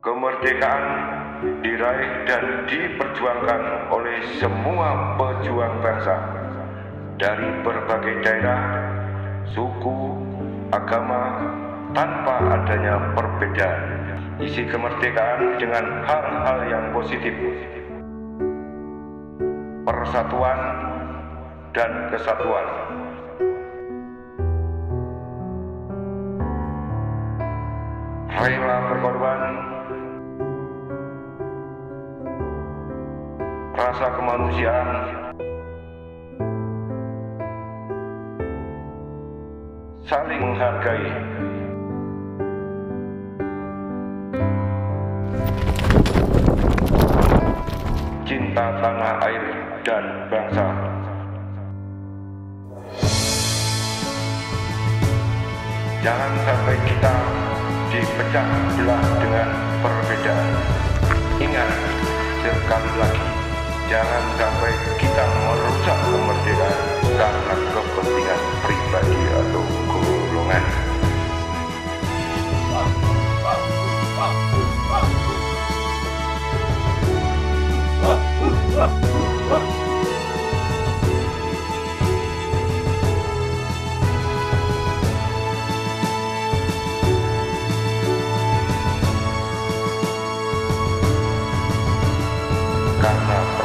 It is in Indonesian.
Kemerdekaan diraih dan diperjuangkan oleh semua pejuang bangsa dari berbagai daerah, suku, agama, tanpa adanya perbedaan. Isi kemerdekaan dengan hal-hal yang positif. Persatuan dan kesatuan. Rela berkorban. Rasa kemanusiaan, saling menghargai, cinta tanah air dan bangsa. Jangan sampai kita dipecah belah dengan perbedaan. Ingat sekali lagi Jangan sampai kita Ghana.